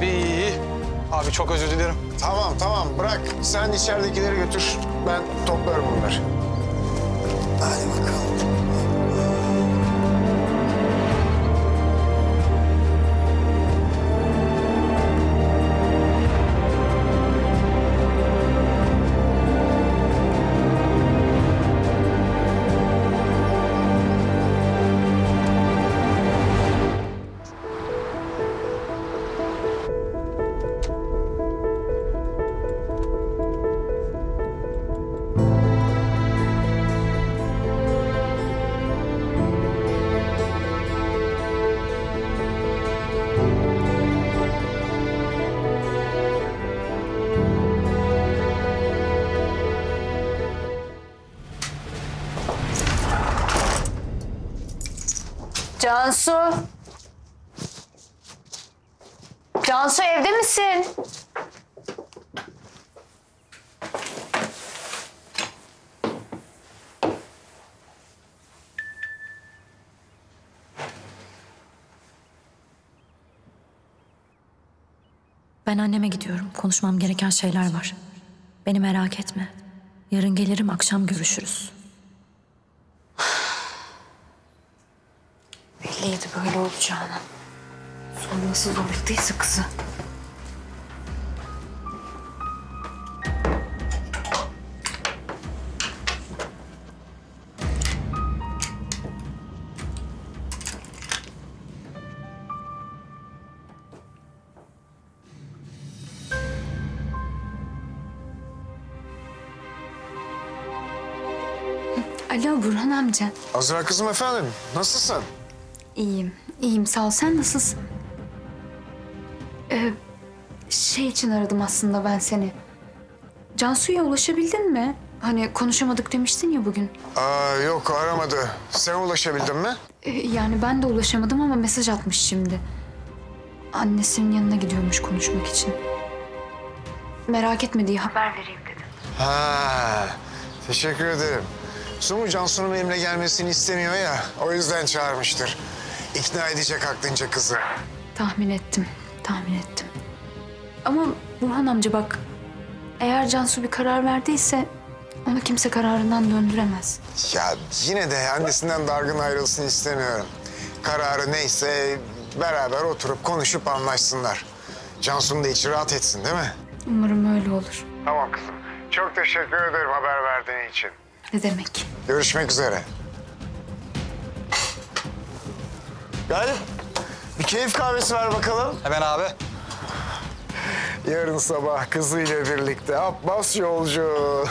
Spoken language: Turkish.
Abi. Abi çok özür dilerim. Tamam tamam bırak. Sen içeridekileri götür. Ben toplarım onları. Hadi bakalım. Cansu. Cansu evde misin? Ben anneme gidiyorum. Konuşmam gereken şeyler var. Beni merak etme. Yarın gelirim, akşam görüşürüz. Belliydi böyle olacağını. Sonra nasıl zorladıysa kızı. Alo Burhan amca. Azra kızım efendim. Nasılsın? İyiyim, iyiyim. Sağ ol. Sen nasılsın? Ee, şey için aradım aslında ben seni. Cansu'ya ulaşabildin mi? Hani konuşamadık demiştin ya bugün. Aa, yok aramadı. Sen ulaşabildin mi? Ee, yani ben de ulaşamadım ama mesaj atmış şimdi. Annesinin yanına gidiyormuş konuşmak için. Merak etme diye haber vereyim dedim. Ha, teşekkür ederim. Sumu Cansu'nun benimle gelmesini istemiyor ya. O yüzden çağırmıştır. İkna edecek aklınca kızı. Tahmin ettim, tahmin ettim. Ama Burhan amca bak, eğer Cansu bir karar verdiyse onu kimse kararından döndüremez. Ya yine de annesinden dargın ayrılsın istemiyorum. Kararı neyse beraber oturup konuşup anlaşsınlar. Cansu'nun da içi rahat etsin değil mi? Umarım öyle olur. Tamam kızım. Çok teşekkür ederim haber verdiğin için. Ne demek? Görüşmek üzere. Galip, bir keyif kahvesi ver bakalım. Hemen abi. Yarın sabah kızıyla birlikte Abbas yolcu.